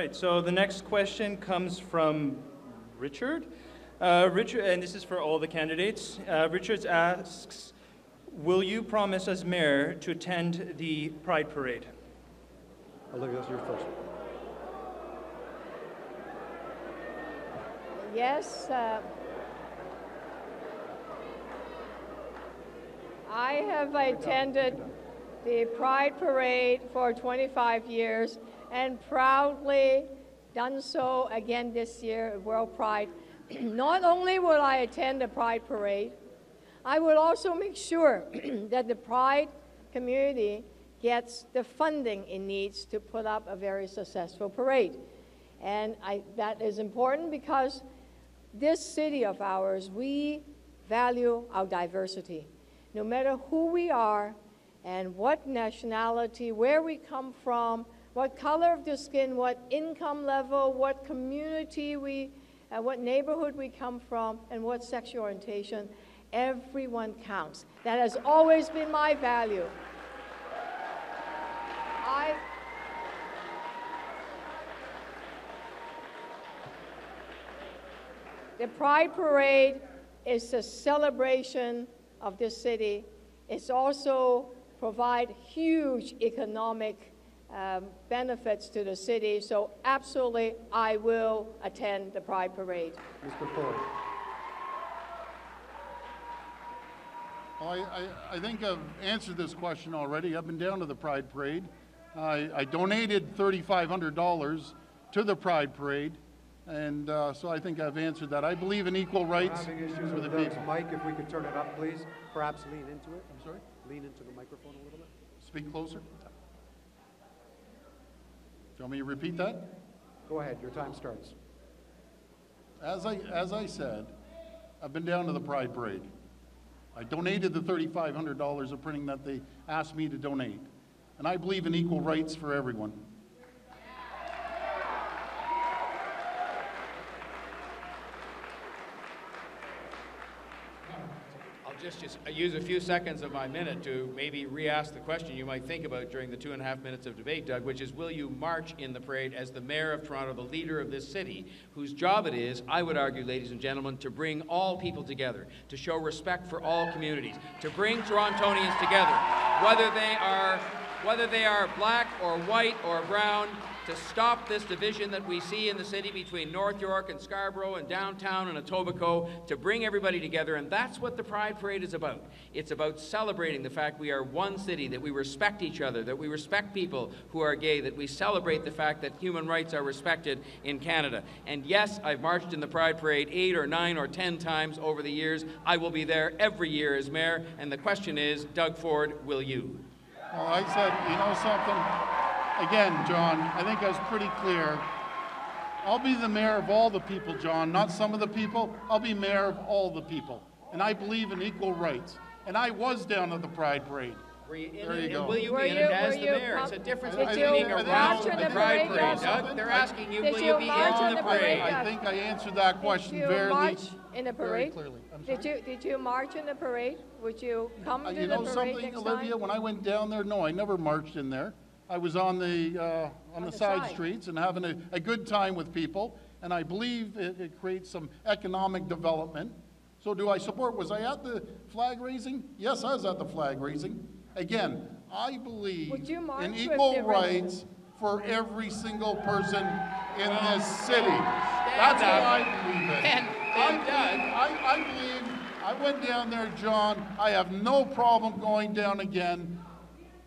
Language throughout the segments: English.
right, so the next question comes from Richard. Uh, Richard, and this is for all the candidates. Uh, Richard asks, will you promise as mayor to attend the Pride Parade? Olivia, you're first. Yes. Uh, I have attended the Pride Parade for 25 years and proudly done so again this year at World Pride. Not only will I attend the Pride Parade, I will also make sure that the Pride community gets the funding it needs to put up a very successful parade. And I, that is important because this city of ours, we value our diversity. No matter who we are and what nationality, where we come from, what color of the skin, what income level, what community we, uh, what neighborhood we come from, and what sexual orientation, everyone counts. That has always been my value. I, The Pride Parade is a celebration of this city. It's also provide huge economic um, benefits to the city. So absolutely, I will attend the Pride Parade. Mr. Ford. Well, I, I, I think I've answered this question already. I've been down to the Pride Parade. I, I donated $3,500 to the Pride Parade, and uh, so I think I've answered that. I believe in equal rights having issues for the with people. mic. If we could turn it up, please. Perhaps lean into it. I'm sorry? Lean into the microphone a little bit. Speak closer. You want me to repeat that? Go ahead. Your time starts. As I, as I said, I've been down to the Pride Parade. I donated the $3,500 of printing that they asked me to donate. And I believe in equal rights for everyone. Just, just use a few seconds of my minute to maybe re-ask the question you might think about during the two and a half minutes of debate, Doug, which is, will you march in the parade as the mayor of Toronto, the leader of this city, whose job it is, I would argue, ladies and gentlemen, to bring all people together, to show respect for all communities, to bring Torontonians together, whether they are, whether they are black or white or brown, to stop this division that we see in the city between North York and Scarborough and downtown and Etobicoke, to bring everybody together, and that's what the Pride Parade is about. It's about celebrating the fact we are one city, that we respect each other, that we respect people who are gay, that we celebrate the fact that human rights are respected in Canada. And yes, I've marched in the Pride Parade eight or nine or ten times over the years. I will be there every year as mayor, and the question is, Doug Ford, will you? Well, I said, you know something? Again, John, I think I was pretty clear. I'll be the mayor of all the people, John, not some of the people. I'll be mayor of all the people. And I believe in equal rights. And I was down at the Pride Parade. Were you in There it, you go. and will you Were be in you- it as the mayor? It's a difference Did between you being around the the Pride parade, Parade, Doug? Doug. They're asking you, Did will you you be in in the the parade, parade? I think I answered that question did you very, march in the very parade? clearly. I'm Did you, did you march in the parade? Would you come Uh, to You the know parade something, Olivia? time? When I went down there, no, I never marched in there. I was on the, uh, on the the side side. streets and having a, a good time with people. And I believe it, it creates some economic development. So do I support, was I at the flag raising? Yes, I was at the flag raising. Again, I believe Would you march in equal rights for every single person in this city. stand That's what. I believe in. And- I and Doug- believe- I, I believe, I went down there, John, I have no problem going down again.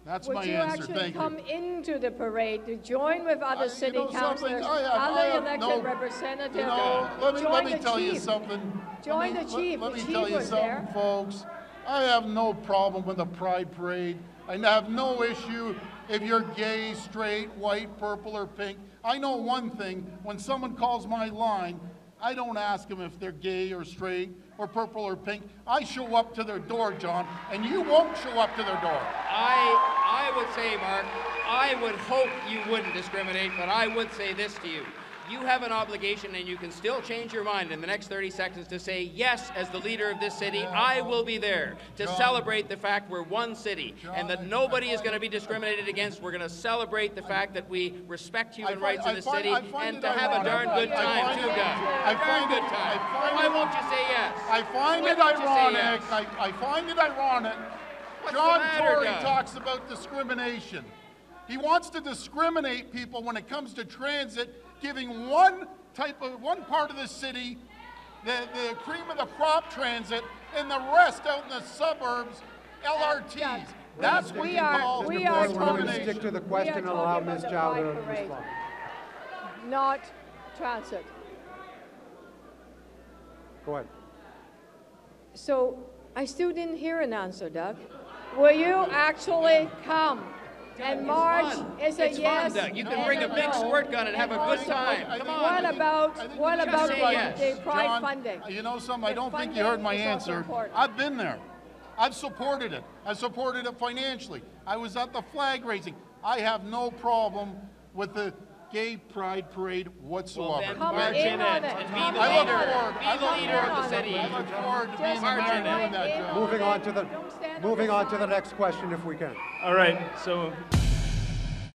That's my answer. Thank you. Would you actually come into the parade to join with other you city know something? councilors, I have- I other have elected no- representatives? You know, let me, Join let me the tell you chief. something. Join Let me- the let- chief. Let The me chief tell you something, there. folks. I have no problem with the pride parade. I have no issue if you're gay, straight, white, purple, or pink. I know one thing, when someone calls my line, I don't ask them if they're gay or straight or purple or pink. I show up to their door, John, and you won't show up to their door. I, I would say, Mark, I would hope you wouldn't discriminate, but I would say this to you. You have an obligation and you can still change your mind in the next 30 seconds to say, yes, as the leader of this city, I will be there to celebrate the fact we're one city and that nobody is going to be discriminated against. We're going to celebrate the fact that we respect human rights in I this city and to have a darn good time, too, Doug. Darn find good time. I find Why it- won't you say yes? I find it won't you say ironic. I, I find it ironic. John the Tory talks about discrimination. He wants to discriminate people when it comes to transit, giving one type of one part of the city the, the cream of the crop transit and the rest out in the suburbs LRTs. Doug, That's we what you are- call we are Ford, we're going to stick to the question and allow Ms. the Chow to respond. not transit. Go ahead. So I still didn't hear an answer, Doug. Will you actually come and march? fun. Is a It's fun, yes? Doug. You can and bring a big no. squirt gun and have a good also, time. Come on. What about what about the, yes. the pride John, funding? You know something, I don't think you heard my funding is also answer. important. I've been there. I've supported it. I supported it financially. I was at the flag raising. I have no problem with the gay pride parade Well, whatsoever. then Come march in in it it. and be I the look in leader. forward. Be I the look leader forward of the city. I look forward to being Just mayor march and in doing that job. Moving on to the Don't stand on moving on to the next question if we can. All right, so